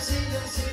dancing, dancing.